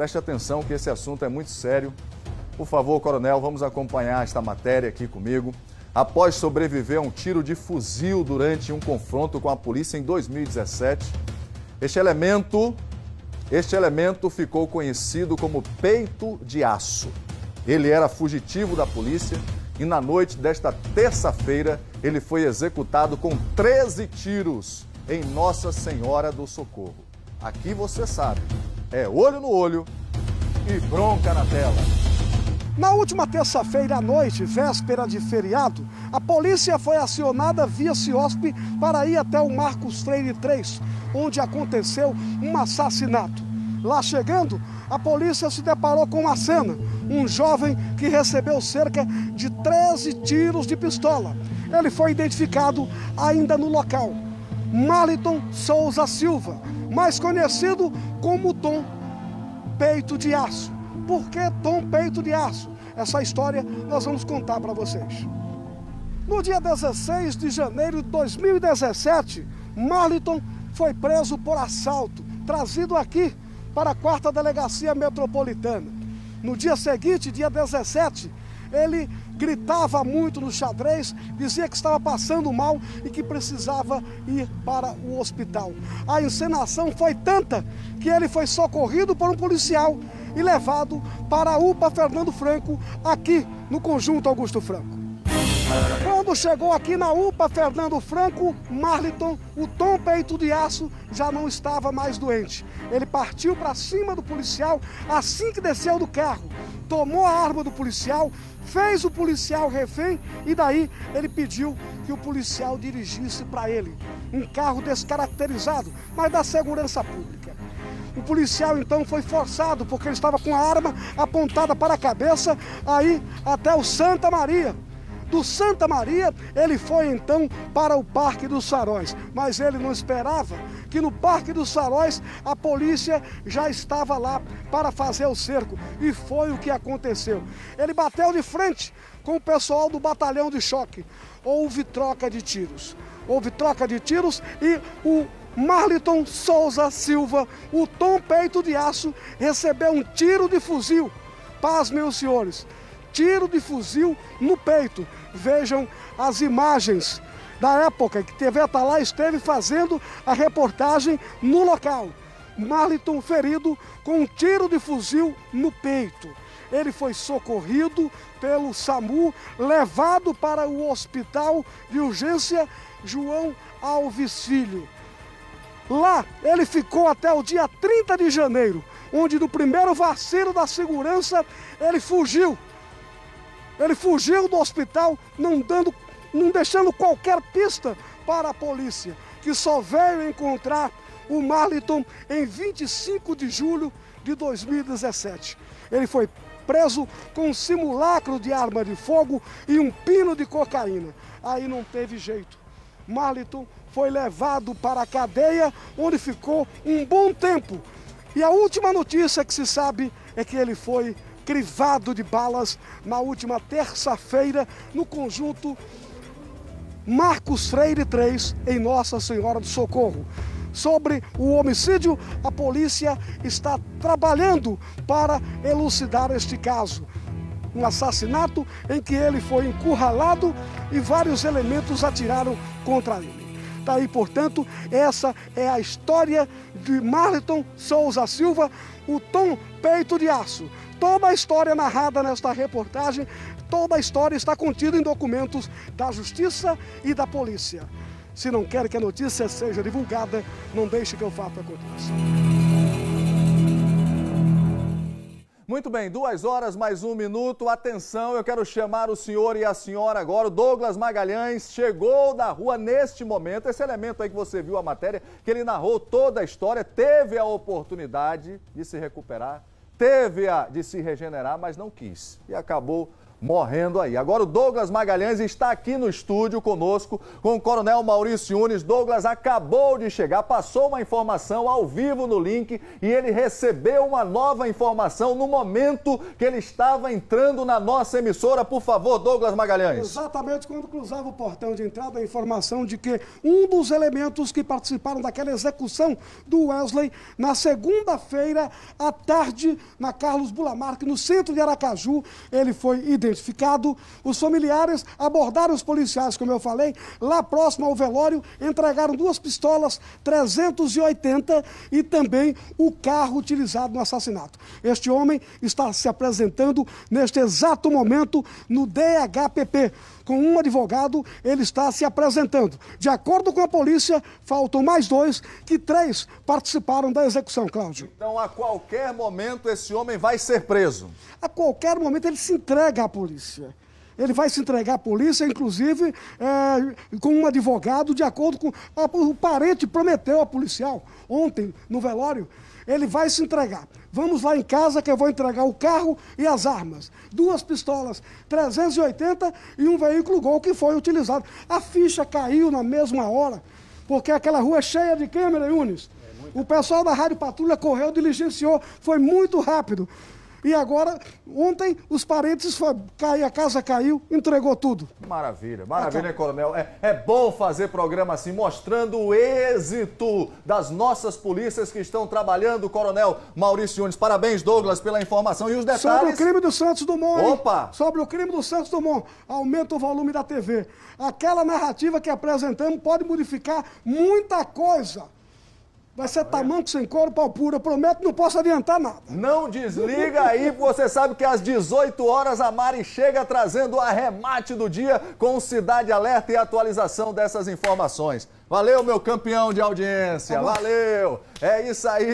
Preste atenção que esse assunto é muito sério. Por favor, coronel, vamos acompanhar esta matéria aqui comigo. Após sobreviver a um tiro de fuzil durante um confronto com a polícia em 2017, este elemento, este elemento ficou conhecido como peito de aço. Ele era fugitivo da polícia e na noite desta terça-feira ele foi executado com 13 tiros em Nossa Senhora do Socorro. Aqui você sabe, é olho no olho e bronca na tela. Na última terça-feira à noite, véspera de feriado, a polícia foi acionada via CIOSP para ir até o Marcos Freire 3, onde aconteceu um assassinato. Lá chegando, a polícia se deparou com uma cena: um jovem que recebeu cerca de 13 tiros de pistola. Ele foi identificado ainda no local. Marliton Souza Silva, mais conhecido como Tom Peito de Aço. Por que Tom Peito de Aço? Essa história nós vamos contar para vocês. No dia 16 de janeiro de 2017, Marliton foi preso por assalto, trazido aqui para a quarta delegacia metropolitana. No dia seguinte, dia 17, ele gritava muito no xadrez, dizia que estava passando mal e que precisava ir para o hospital. A encenação foi tanta que ele foi socorrido por um policial e levado para a UPA Fernando Franco, aqui no Conjunto Augusto Franco. Quando chegou aqui na UPA Fernando Franco, Marliton, o Tom Peito de Aço, já não estava mais doente. Ele partiu para cima do policial assim que desceu do carro, tomou a arma do policial, fez o policial refém e daí ele pediu que o policial dirigisse para ele um carro descaracterizado, mas da segurança pública. O policial então foi forçado porque ele estava com a arma apontada para a cabeça aí até o Santa Maria do Santa Maria, ele foi então para o Parque dos Faróis. Mas ele não esperava que no Parque dos Faróis a polícia já estava lá para fazer o cerco. E foi o que aconteceu. Ele bateu de frente com o pessoal do batalhão de choque. Houve troca de tiros. Houve troca de tiros e o Marliton Souza Silva, o Tom Peito de Aço, recebeu um tiro de fuzil. Paz, meus senhores tiro de fuzil no peito. Vejam as imagens da época que TV Atalá esteve fazendo a reportagem no local. Marliton ferido com um tiro de fuzil no peito. Ele foi socorrido pelo SAMU, levado para o hospital de urgência João Alves Filho. Lá ele ficou até o dia 30 de janeiro, onde no primeiro vacilo da segurança ele fugiu ele fugiu do hospital, não dando, não deixando qualquer pista para a polícia, que só veio encontrar o Marliton em 25 de julho de 2017. Ele foi preso com um simulacro de arma de fogo e um pino de cocaína. Aí não teve jeito. Marliton foi levado para a cadeia, onde ficou um bom tempo. E a última notícia que se sabe é que ele foi crivado de balas na última terça-feira no conjunto Marcos Freire 3, em Nossa Senhora do Socorro. Sobre o homicídio, a polícia está trabalhando para elucidar este caso. Um assassinato em que ele foi encurralado e vários elementos atiraram contra ele. Daí, tá portanto, essa é a história de Marliton Souza Silva, o Tom Peito de Aço. Toda a história narrada nesta reportagem, toda a história está contida em documentos da Justiça e da Polícia. Se não quer que a notícia seja divulgada, não deixe que eu faça aconteça. Muito bem, duas horas mais um minuto. Atenção, eu quero chamar o senhor e a senhora agora. O Douglas Magalhães chegou da rua neste momento. Esse elemento aí que você viu a matéria, que ele narrou toda a história, teve a oportunidade de se recuperar, teve a de se regenerar, mas não quis. E acabou morrendo aí. Agora o Douglas Magalhães está aqui no estúdio conosco com o Coronel Maurício Nunes. Douglas acabou de chegar, passou uma informação ao vivo no link e ele recebeu uma nova informação no momento que ele estava entrando na nossa emissora. Por favor, Douglas Magalhães. Exatamente quando cruzava o portão de entrada, a informação de que um dos elementos que participaram daquela execução do Wesley na segunda-feira à tarde na Carlos Bulamarque, no centro de Aracaju, ele foi identificado identificado. Os familiares abordaram os policiais, como eu falei, lá próximo ao velório, entregaram duas pistolas 380 e também o carro utilizado no assassinato. Este homem está se apresentando neste exato momento no DHPP. Com um advogado, ele está se apresentando. De acordo com a polícia, faltam mais dois, que três participaram da execução, Cláudio. Então, a qualquer momento, esse homem vai ser preso? A qualquer momento, ele se entrega à polícia. Ele vai se entregar à polícia, inclusive é, com um advogado, de acordo com. A, o parente prometeu ao policial ontem, no velório, ele vai se entregar. Vamos lá em casa que eu vou entregar o carro e as armas. Duas pistolas 380 e um veículo Gol que foi utilizado. A ficha caiu na mesma hora, porque aquela rua é cheia de câmera, Yunis. É o pessoal da Rádio Patrulha correu, diligenciou, foi muito rápido. E agora, ontem, os parentes, cai, a casa caiu, entregou tudo. Maravilha, maravilha, hein, Coronel? É, é bom fazer programa assim, mostrando o êxito das nossas polícias que estão trabalhando, Coronel Maurício Nunes. Parabéns, Douglas, pela informação e os detalhes. Sobre o crime do Santos Dumont, hein? Opa! Sobre o crime do Santos Dumont, aumenta o volume da TV. Aquela narrativa que apresentamos pode modificar muita coisa. Vai ser tamanco sem couro, pau puro. Eu prometo, não posso adiantar nada. Não desliga aí, você sabe que às 18 horas a Mari chega trazendo o arremate do dia com Cidade Alerta e atualização dessas informações. Valeu, meu campeão de audiência. Valeu. É isso aí.